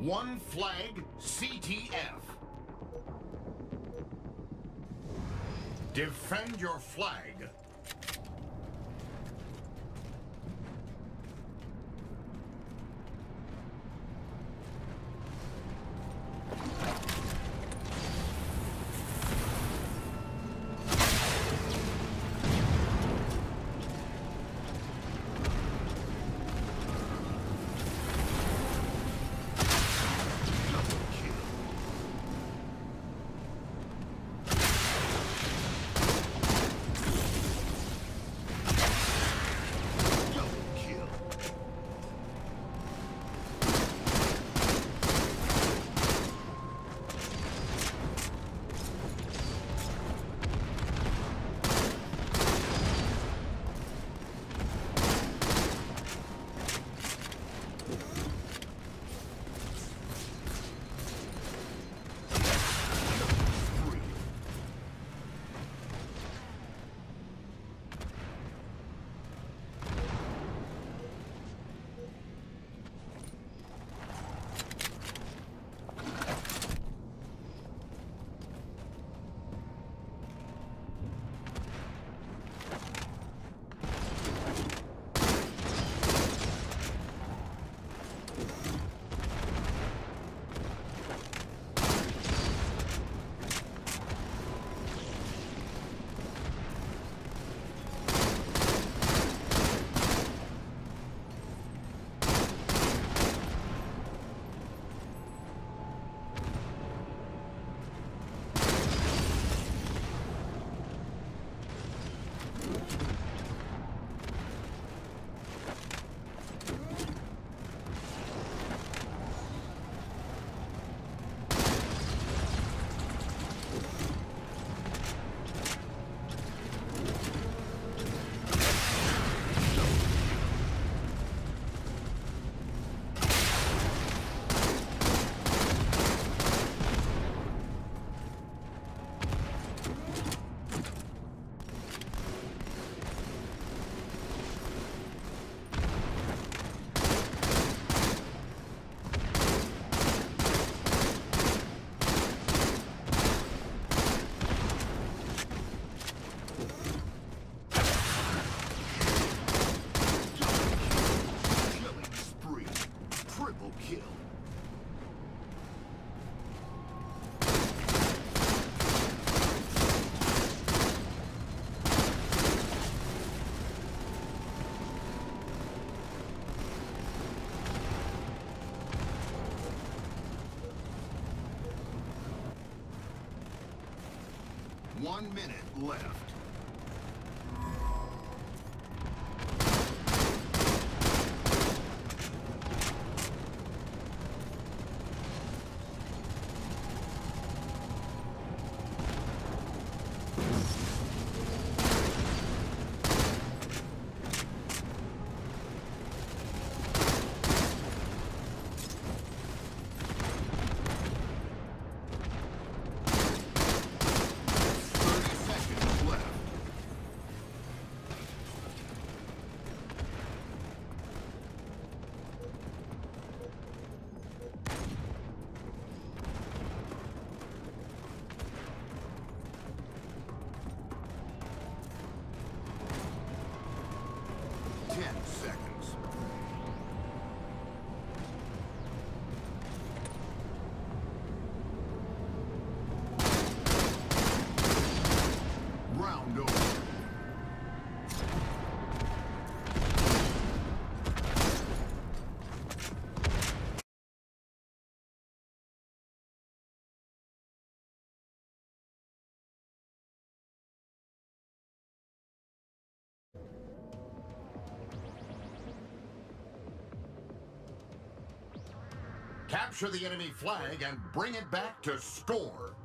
One flag CTF. Defend your flag. One minute left. Capture the enemy flag and bring it back to score.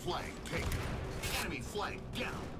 Flag taken. Enemy flag down.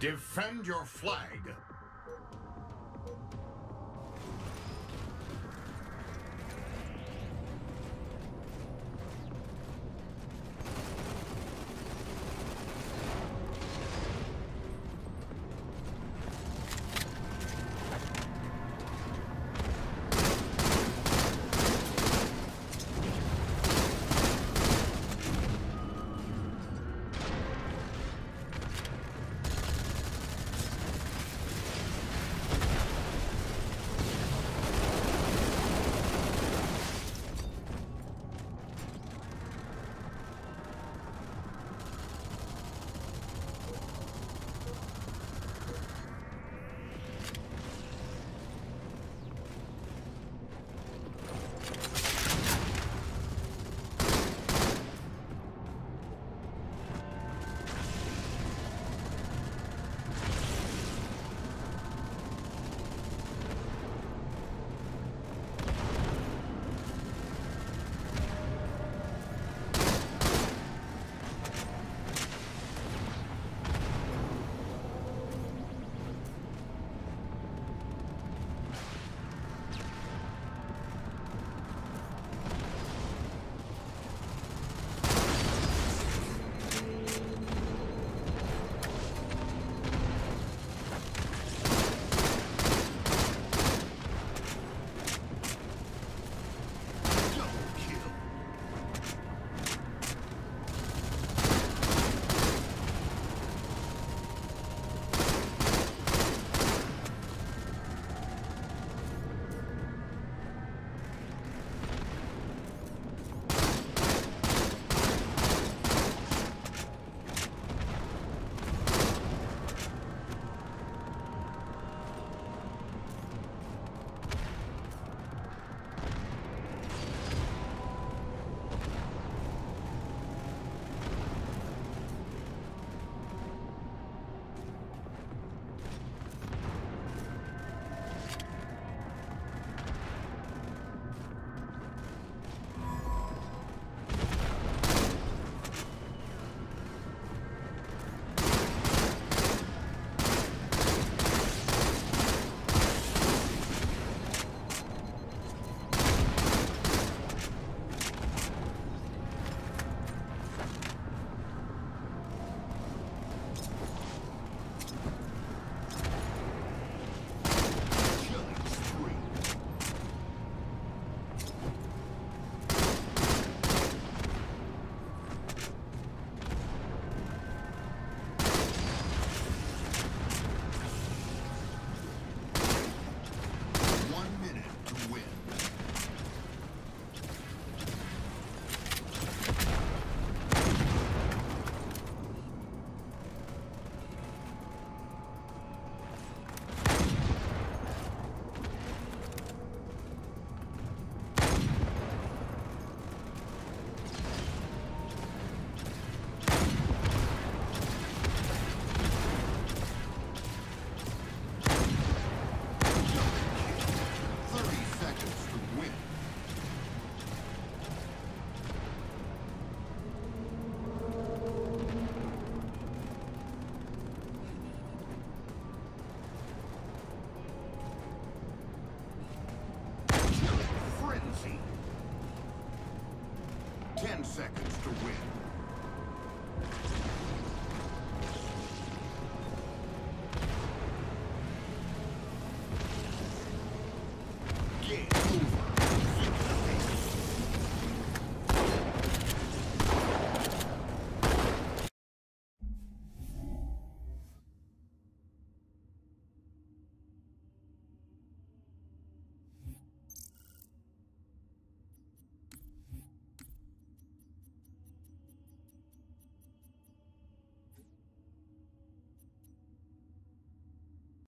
Defend your flag